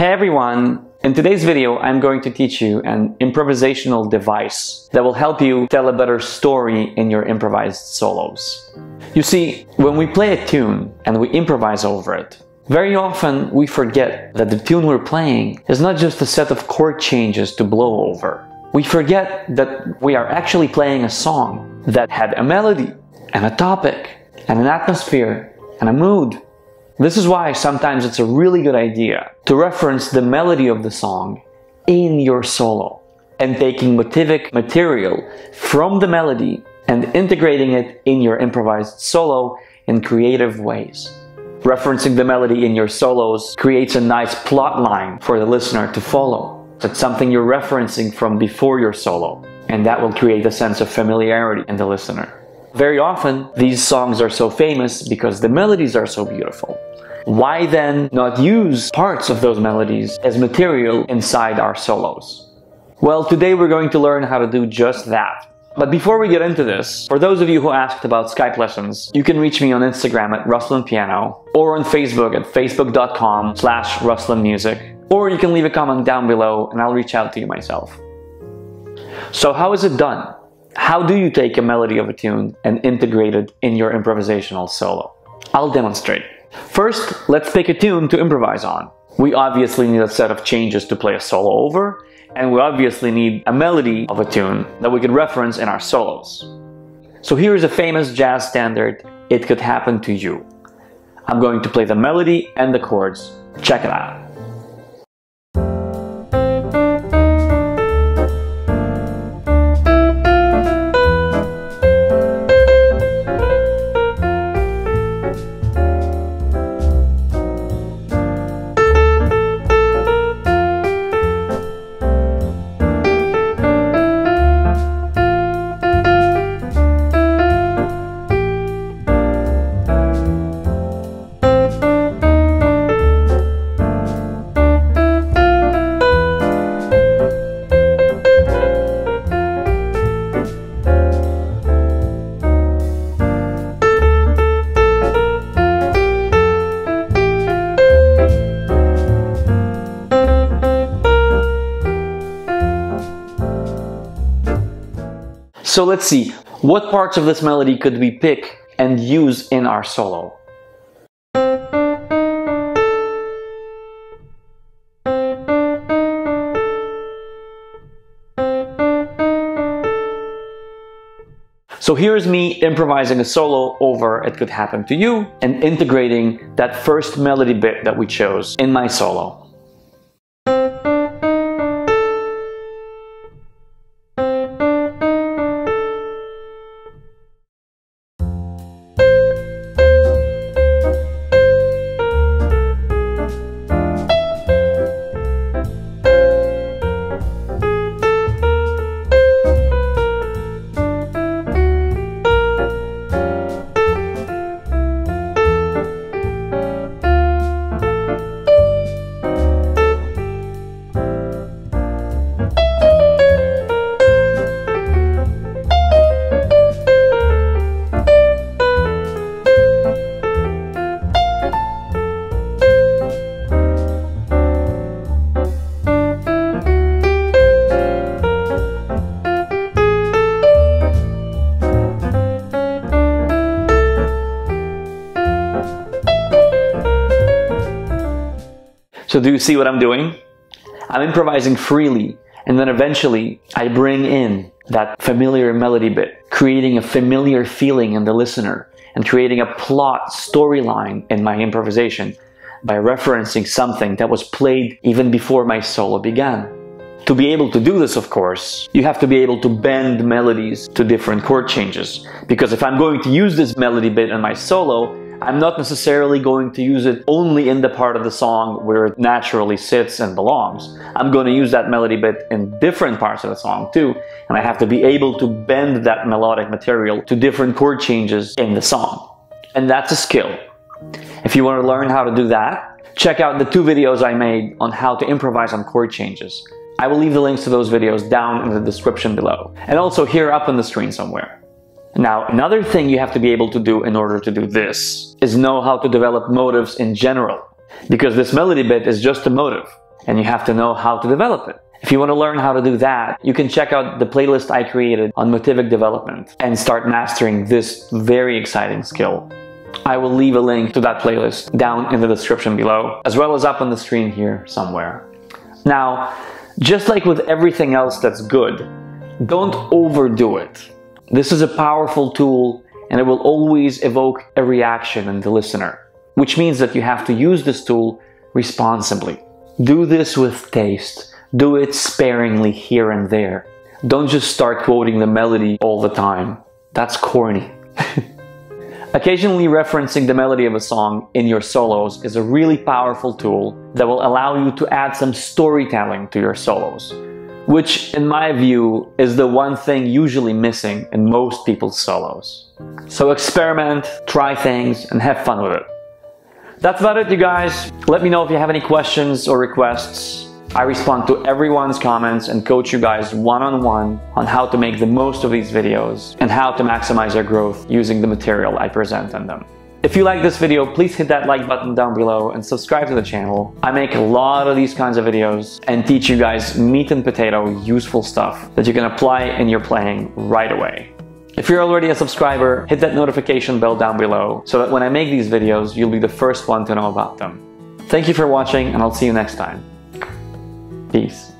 Hey everyone! In today's video, I'm going to teach you an improvisational device that will help you tell a better story in your improvised solos. You see, when we play a tune and we improvise over it, very often we forget that the tune we're playing is not just a set of chord changes to blow over. We forget that we are actually playing a song that had a melody and a topic and an atmosphere and a mood this is why sometimes it's a really good idea to reference the melody of the song in your solo and taking motivic material from the melody and integrating it in your improvised solo in creative ways. Referencing the melody in your solos creates a nice plot line for the listener to follow. It's something you're referencing from before your solo, and that will create a sense of familiarity in the listener. Very often, these songs are so famous because the melodies are so beautiful. Why then not use parts of those melodies as material inside our solos? Well, today we're going to learn how to do just that. But before we get into this, for those of you who asked about Skype lessons, you can reach me on Instagram at RuslanPiano or on Facebook at facebook.com slash RuslanMusic or you can leave a comment down below and I'll reach out to you myself. So how is it done? How do you take a melody of a tune and integrate it in your improvisational solo? I'll demonstrate. First, let's pick a tune to improvise on. We obviously need a set of changes to play a solo over, and we obviously need a melody of a tune that we can reference in our solos. So here is a famous jazz standard, It Could Happen to You. I'm going to play the melody and the chords. Check it out. So let's see, what parts of this melody could we pick and use in our solo? So here's me improvising a solo over It Could Happen to You and integrating that first melody bit that we chose in my solo. So do you see what I'm doing? I'm improvising freely and then eventually I bring in that familiar melody bit, creating a familiar feeling in the listener and creating a plot storyline in my improvisation by referencing something that was played even before my solo began. To be able to do this, of course, you have to be able to bend melodies to different chord changes. Because if I'm going to use this melody bit in my solo, I'm not necessarily going to use it only in the part of the song where it naturally sits and belongs. I'm going to use that melody bit in different parts of the song too, and I have to be able to bend that melodic material to different chord changes in the song. And that's a skill. If you want to learn how to do that, check out the two videos I made on how to improvise on chord changes. I will leave the links to those videos down in the description below, and also here up on the screen somewhere. Now, another thing you have to be able to do in order to do this is know how to develop motives in general. Because this melody bit is just a motive. and you have to know how to develop it. If you want to learn how to do that, you can check out the playlist I created on Motivic development and start mastering this very exciting skill. I will leave a link to that playlist down in the description below, as well as up on the screen here somewhere. Now, just like with everything else that's good, don't overdo it. This is a powerful tool and it will always evoke a reaction in the listener, which means that you have to use this tool responsibly. Do this with taste do it sparingly here and there. Don't just start quoting the melody all the time. That's corny. Occasionally referencing the melody of a song in your solos is a really powerful tool that will allow you to add some storytelling to your solos, which in my view is the one thing usually missing in most people's solos. So experiment, try things, and have fun with it. That's about it, you guys. Let me know if you have any questions or requests. I respond to everyone's comments and coach you guys one-on-one -on, -one on how to make the most of these videos and how to maximize your growth using the material I present in them. If you like this video, please hit that like button down below and subscribe to the channel. I make a lot of these kinds of videos and teach you guys meat and potato useful stuff that you can apply in your playing right away. If you're already a subscriber, hit that notification bell down below so that when I make these videos, you'll be the first one to know about them. Thank you for watching and I'll see you next time. Peace.